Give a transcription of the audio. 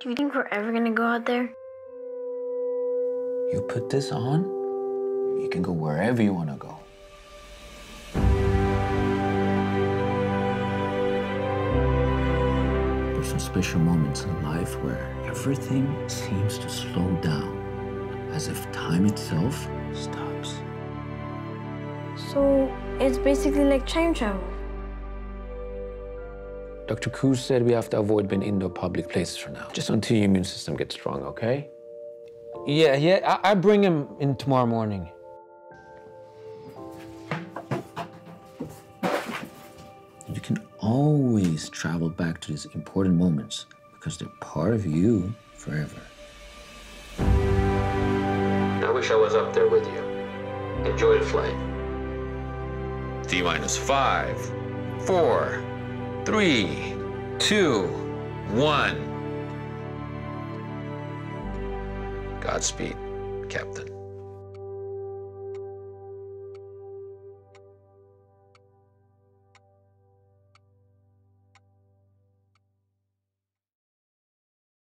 Do you think we're ever gonna go out there? You put this on, you can go wherever you want to go. There's some special moments in life where everything seems to slow down, as if time itself stops. So it's basically like time travel. Dr. Cruz said we have to avoid being in indoor public places for now, just until your immune system gets strong, okay? Yeah, yeah, I, I bring him in tomorrow morning. You can always travel back to these important moments because they're part of you forever. I wish I was up there with you. Enjoy the flight. T minus five, four, three, two, one. Godspeed, Captain.